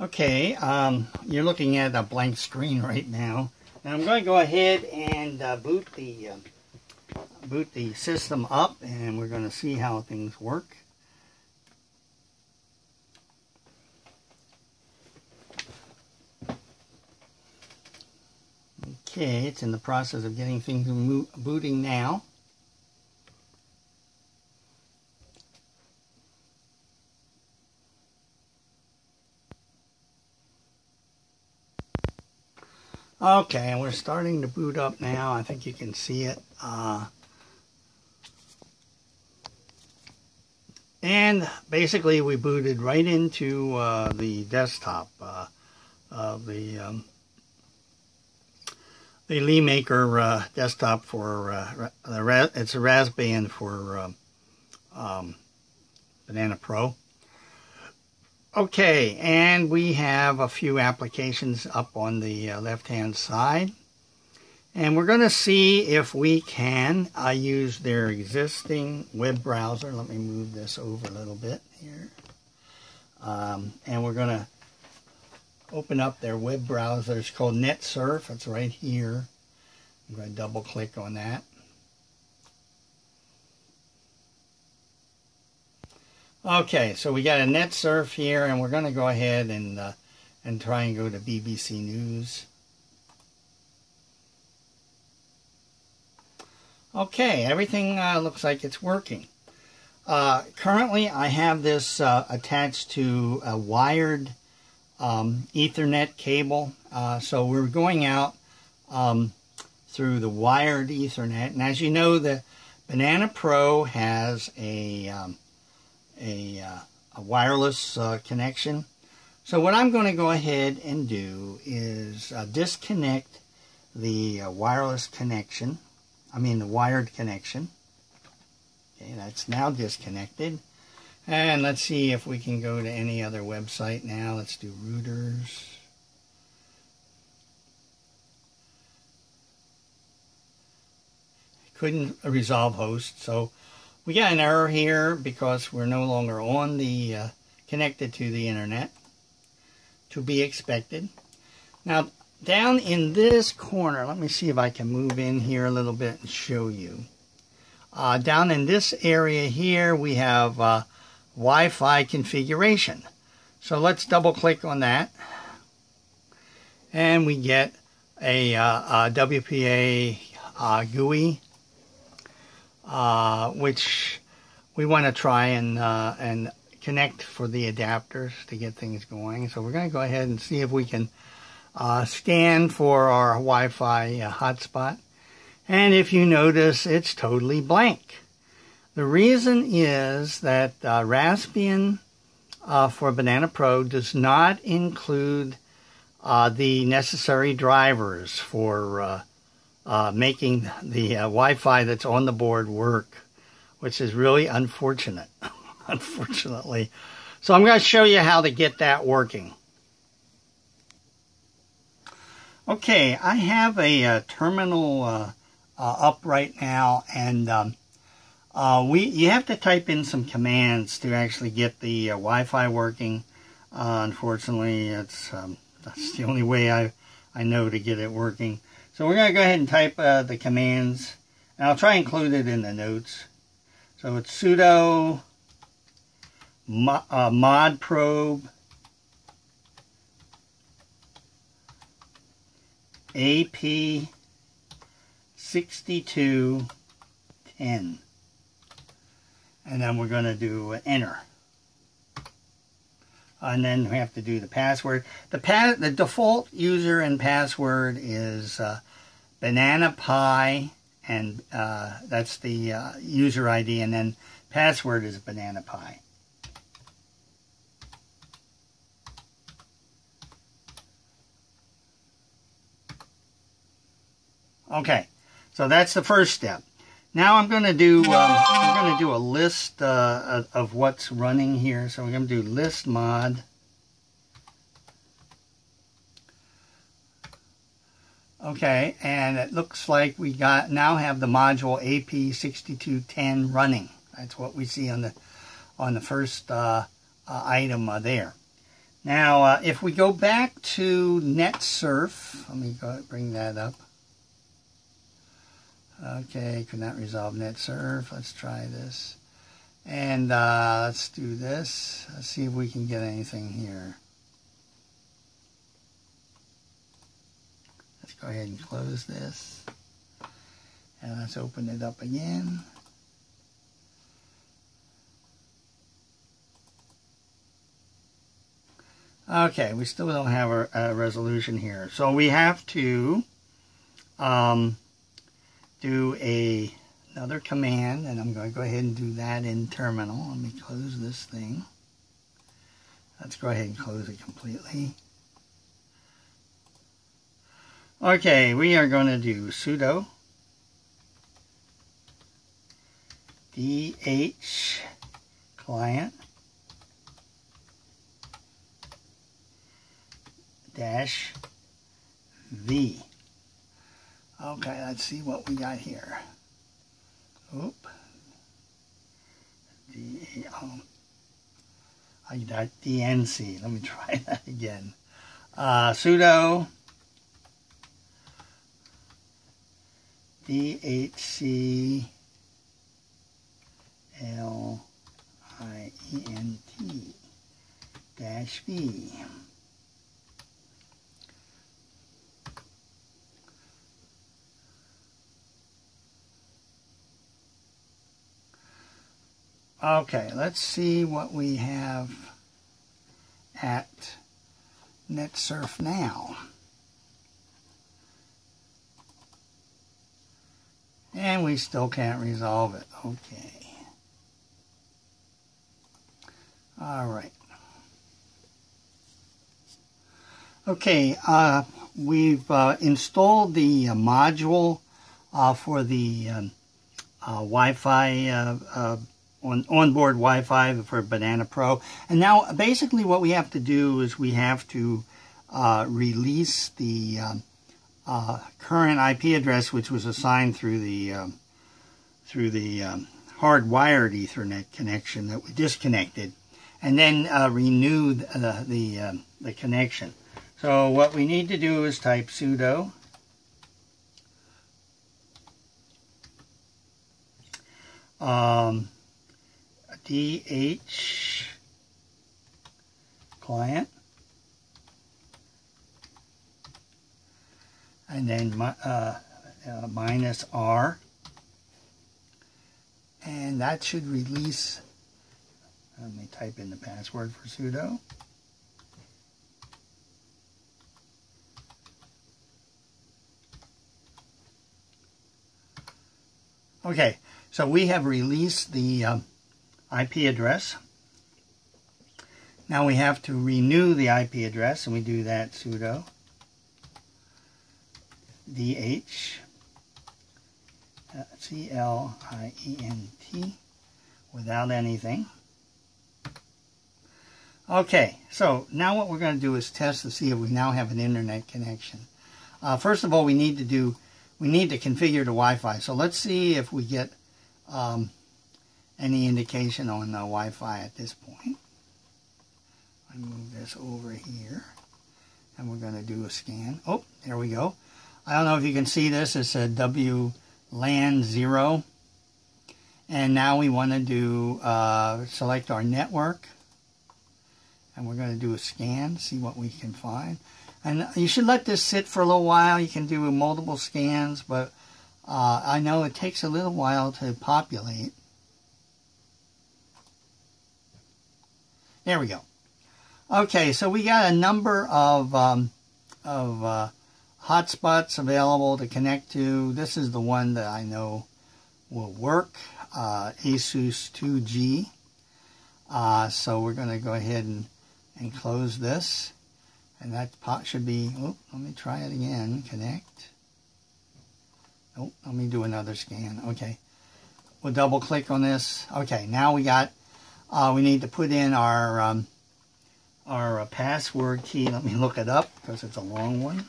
Okay, um, you're looking at a blank screen right now. And I'm going to go ahead and uh, boot the uh, boot the system up, and we're going to see how things work. Okay, it's in the process of getting things booting now. Okay, we're starting to boot up now. I think you can see it. Uh, and basically, we booted right into uh, the desktop uh, of the um, the LeMaker uh, desktop for uh, the it's a Raspbian for um, um, Banana Pro. Okay, and we have a few applications up on the uh, left-hand side. And we're going to see if we can uh, use their existing web browser. Let me move this over a little bit here. Um, and we're going to open up their web browser. It's called NetSurf. It's right here. I'm going to double click on that. Okay, so we got a NetSurf here, and we're going to go ahead and uh, and try and go to BBC News. Okay, everything uh, looks like it's working. Uh, currently, I have this uh, attached to a wired um, Ethernet cable. Uh, so we're going out um, through the wired Ethernet. And as you know, the Banana Pro has a um, a, uh, a wireless uh, connection. So what I'm going to go ahead and do is uh, disconnect the uh, wireless connection, I mean the wired connection. Okay, that's now disconnected. And let's see if we can go to any other website now. Let's do routers. Couldn't resolve host, so we got an error here because we're no longer on the uh, connected to the internet to be expected. Now down in this corner let me see if I can move in here a little bit and show you. Uh, down in this area here we have uh, Wi-Fi configuration. So let's double click on that. And we get a, uh, a WPA uh, GUI uh, which we want to try and uh, and connect for the adapters to get things going. So we're going to go ahead and see if we can uh, scan for our Wi-Fi uh, hotspot. And if you notice, it's totally blank. The reason is that uh, Raspbian uh, for Banana Pro does not include the necessary drivers for uh, making the uh, Wi-Fi that's on the board work, which is really unfortunate, unfortunately. So I'm going to show you how to get that working. Okay, I have a, a uh, terminal uh, uh, up right now, and um, uh, we you have to type in some commands to actually get the Wi-Fi working. unfortunately, it's um, that's the only way I I know to get it working. So we're going to go ahead and type uh, the commands. And I'll try and include it in the notes. So it's sudo mo uh, modprobe AP 6210. And then we're going to do enter and then we have to do the password. The pa the default user and password is uh, Banana Pi, and uh, that's the uh, user ID, and then password is Banana Pi. Okay, so that's the first step. Now I'm going to do um, I'm going to do a list uh, of what's running here. So I'm going to do list mod. Okay, and it looks like we got now have the module AP6210 running. That's what we see on the on the first uh, uh, item uh, there. Now, uh, if we go back to NetSurf, let me go bring that up. Okay, could not resolve NetSurf. Let's try this. And uh, let's do this. Let's see if we can get anything here. Let's go ahead and close this. And let's open it up again. Okay, we still don't have a, a resolution here. So we have to um, do a another command, and I'm going to go ahead and do that in terminal. Let me close this thing. Let's go ahead and close it completely. Okay, we are going to do sudo dh client dash v. Okay, let's see what we got here. Oop. D um, I got DNC. Let me try that again. Uh, sudo DHC L I E N T dash V. Okay, let's see what we have at NetSurf now. And we still can't resolve it. Okay. All right. Okay, uh, we've uh, installed the uh, module uh, for the um, uh, Wi-Fi uh, on onboard Wi-Fi for Banana Pro. And now basically what we have to do is we have to uh, release the um, uh, current IP address which was assigned through the um, through the um, hardwired Ethernet connection that we disconnected, and then uh, renew the the, um, the connection. So what we need to do is type sudo um, DH client. And then uh, uh, minus R. And that should release, let me type in the password for sudo. Okay, so we have released the um, IP address. Now we have to renew the IP address, and we do that sudo dh uh, without anything. Okay, so now what we're going to do is test to see if we now have an internet connection. Uh, first of all, we need to do, we need to configure the Wi-Fi. So let's see if we get um, any indication on the Wi-Fi at this point. I move this over here and we're going to do a scan. Oh, there we go. I don't know if you can see this. It's a WLAN 0. And now we want to do, uh, select our network. And we're going to do a scan, see what we can find. And you should let this sit for a little while. You can do multiple scans, but uh, I know it takes a little while to populate. There we go. Okay, so we got a number of, um, of uh, hotspots available to connect to. This is the one that I know will work, uh, ASUS 2G. Uh, so we're going to go ahead and, and close this. And that pot should be, oh, let me try it again, connect. Oh, let me do another scan. Okay. We'll double click on this. Okay, now we got uh, we need to put in our um, our uh, password key. Let me look it up because it's a long one.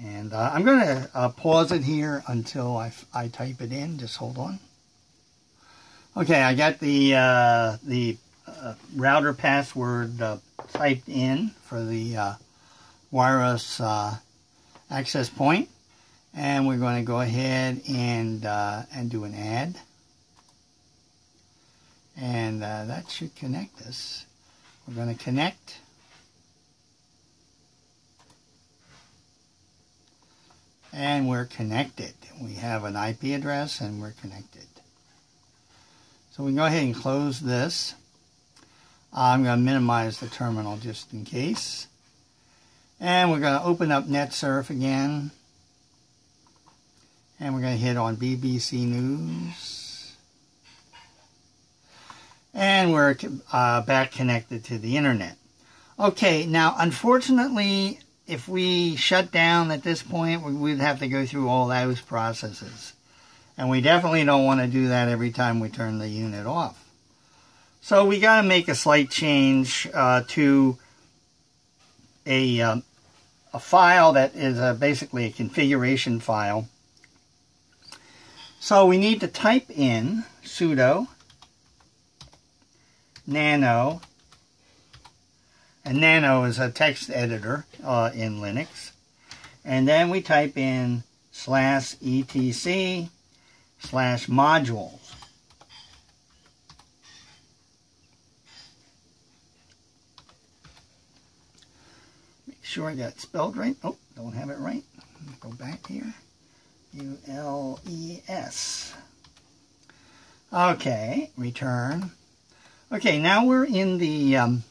And uh, I'm going to uh, pause it here until I, I type it in. Just hold on. Okay, I got the uh, the uh, router password typed in for the wireless access point and we're going to go ahead and and do an add and uh, that should connect us. We're going to connect. And we're connected. We have an IP address and we're connected. So we can go ahead and close this. I'm going to minimize the terminal just in case. And we're going to open up NetSurf again. And we're going to hit on BBC News. And we're uh, back connected to the internet. Okay, now unfortunately, if we shut down at this point, we'd have to go through all those processes. And we definitely don't want to do that every time we turn the unit off. So we got to make a slight change uh, to a, uh, a file that is uh, basically a configuration file so we need to type in sudo nano, and nano is a text editor uh, in Linux. And then we type in slash etc slash modules. Make sure I got spelled right. Oh, don't have it right. Go back here. U-L-E-S. Okay, return. Okay, now we're in the um,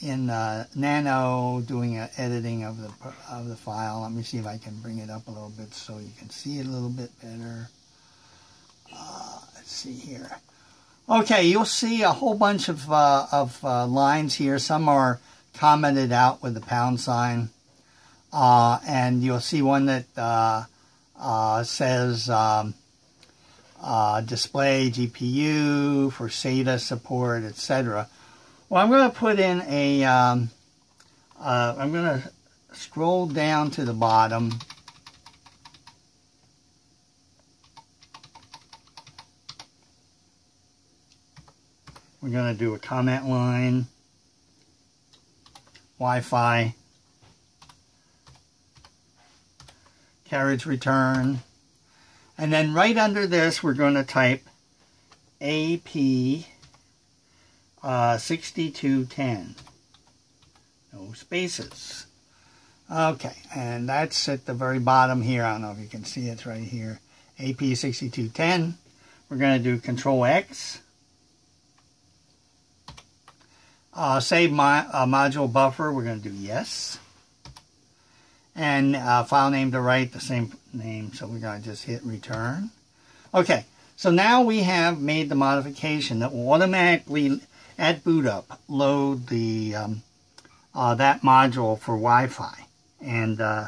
in uh, Nano doing an editing of the of the file. Let me see if I can bring it up a little bit so you can see it a little bit better. Uh, let's see here. Okay, you'll see a whole bunch of uh, of uh, lines here. Some are commented out with the pound sign, uh, and you'll see one that uh, says um, uh, display GPU for SATA support, etc. Well, I'm going to put in a. am uh, going to scroll down to the bottom. We're going to do a comment line, Wi-Fi, carriage return. And then right under this, we're going to type AP uh, 6210. No spaces. Okay, and that's at the very bottom here. I don't know if you can see it right here. AP 6210. We're going to do Control X. Uh, save my uh, module buffer. We're going to do yes and uh, file name to write the same name so we're going to just hit return. Okay so now we have made the modification that will automatically at boot up load the um, uh, that module for Wi-Fi and uh,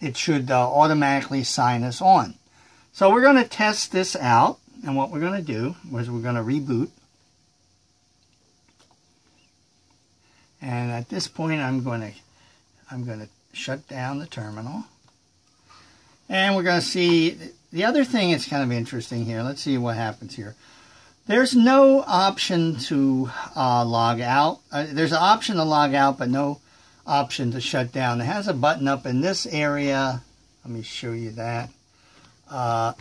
it should uh, automatically sign us on. So we're going to test this out and what we're going to do is we're going to reboot. And at this point I'm going to I'm going to shut down the terminal. And we're going to see, the other thing that's kind of interesting here, let's see what happens here. There's no option to uh, log out. Uh, there's an option to log out, but no option to shut down. It has a button up in this area. Let me show you that. Uh,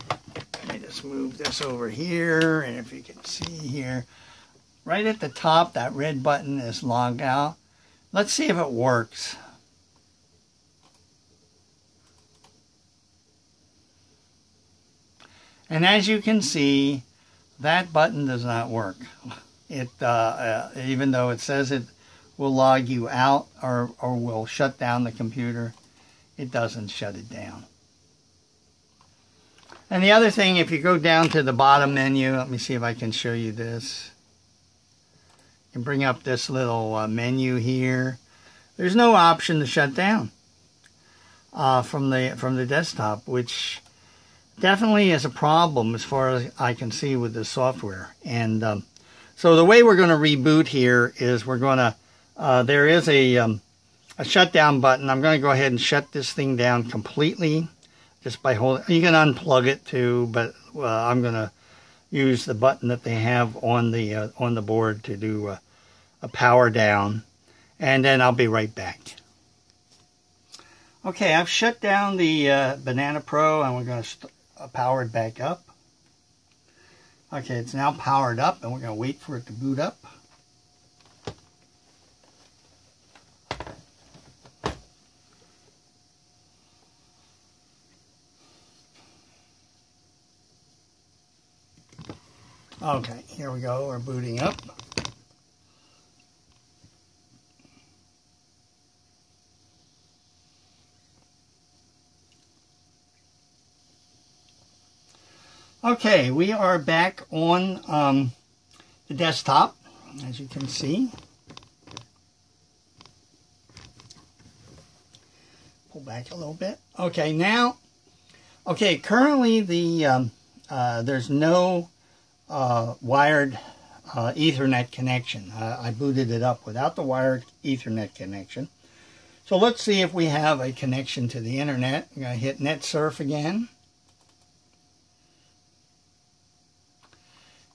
let me just move this over here, and if you can see here, right at the top, that red button is log out. Let's see if it works. And as you can see, that button does not work. It uh, uh, even though it says it will log you out or, or will shut down the computer, it doesn't shut it down. And the other thing, if you go down to the bottom menu, let me see if I can show you this. You can bring up this little uh, menu here. There's no option to shut down uh, from the from the desktop, which definitely is a problem as far as I can see with the software. And um, so the way we're going to reboot here is we're going to, uh, there is a, um, a shutdown button. I'm going to go ahead and shut this thing down completely just by holding, you can unplug it too, but uh, I'm going to use the button that they have on the, uh, on the board to do, uh, a power down, and then I'll be right back. Okay, I've shut down the uh, Banana Pro and we're going to uh, power it back up. Okay, it's now powered up and we're going to wait for it to boot up. Okay, here we go. We're booting up. Okay, we are back on um, the desktop, as you can see. Pull back a little bit. Okay, now, okay, currently the um, uh, there's no uh, wired uh, Ethernet connection. I booted it up without the wired Ethernet connection. So let's see if we have a connection to the internet. I'm going to hit NetSurf again.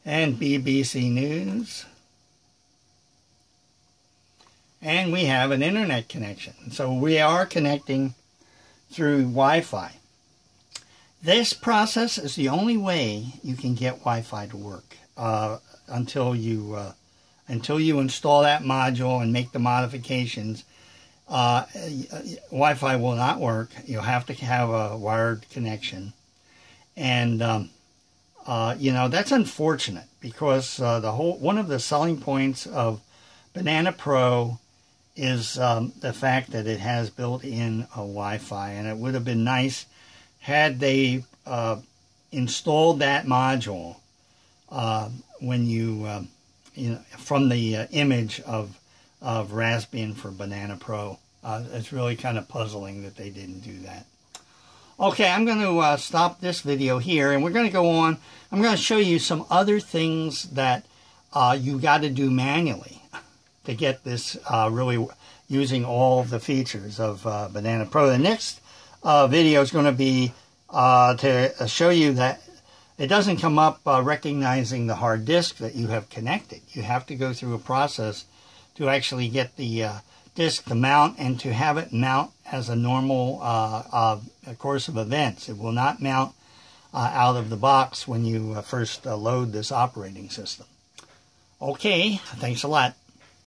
And BBC News. And we have an internet connection. So we are connecting through Wi-Fi. This process is the only way you can get Wi-Fi to work uh, until you uh, until you install that module and make the modifications. Uh, Wi-Fi will not work. You'll have to have a wired connection, and um, uh, you know that's unfortunate because uh, the whole one of the selling points of Banana Pro is um, the fact that it has built-in a Wi-Fi, and it would have been nice had they uh, installed that module uh, when you, uh, you know, from the uh, image of, of Raspbian for Banana Pro. Uh, it's really kind of puzzling that they didn't do that. Okay, I'm going to uh, stop this video here, and we're going to go on. I'm going to show you some other things that you got to do manually to get this really using all the features of Banana Pro. The next uh, video is going to be uh, to show you that it doesn't come up uh, recognizing the hard disk that you have connected. You have to go through a process to actually get the uh, disk to mount and to have it mount as a normal uh, course of events. It will not mount uh, out of the box when you uh, first load this operating system. Okay, thanks a lot.